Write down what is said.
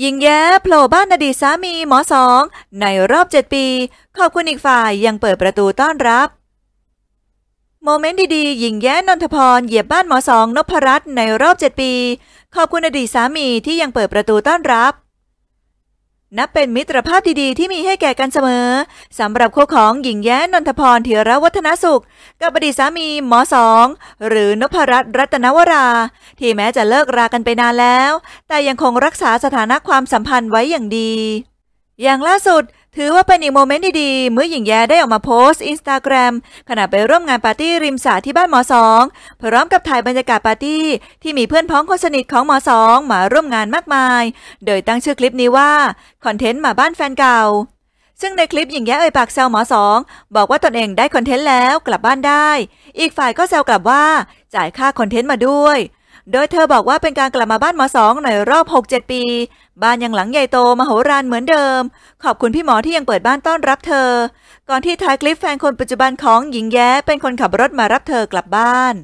หญิงแย้โผล่บ้านอดีตสามีหมอสองในรอบเจ็ดปี ขอบคุณอีกฝ่ายยังเปิดประตูต้อนรับ โมเมนต์ดีๆ หญิงแย้นนทพรเหยียบบ้านหมอสองนพรัตน์ในรอบเจ็ดปี ขอบคุณอดีตสามีที่ยังเปิดประตูต้อนรับ นับเป็นมิตรภาพดีๆ ที่มีให้แก่กันเสมอสำหรับคู่ของหญิงแย้นนทพรเถรวัฒนสุข กับอดีตสามีหมอสอง หรือนพรัตน์รัตนวรา ที่แม้จะเลิกรากันไปนานแล้ว แต่ยังคงรักษาสถานะความสัมพันธ์ไว้อย่างดี อย่างล่าสุด ถือว่าเป็นอีก moment ดีๆ เมื่อหญิงแย้ได้ออกมาโพสต์อินสตาแกรมขณะไปร่วมงานปาร์ตี้ริมสระที่บ้านหมอสองพร้อมกับถ่ายบรรยากาศปาร์ตี้ ที่มีเพื่อนพ้องคนสนิทของหมอสองมาร่วมงานมากมาย โดยตั้งชื่อคลิปนี้ว่า content มาบ้านแฟนเก่า ซึ่งในคลิปหญิงแย้เอ่ยปากแซวหมอสองบอกว่าตนเองได้ content แล้วกลับบ้านได้ อีกฝ่ายก็แซวกลับว่าจ่ายค่าคอนเทนต์มาด้วย โดยเธอบอกว่าเป็นการกลับมาบ้านหมอสองในรอบ 6-7 ปี บ้านยังหลังใหญ่โตมโหฬารเหมือนเดิม ขอบคุณพี่หมอที่ยังเปิดบ้านต้อนรับเธอ ก่อนที่ท้ายคลิปแฟนคนปัจจุบันของหญิงแย้เป็นคนขับรถมารับเธอกลับบ้าน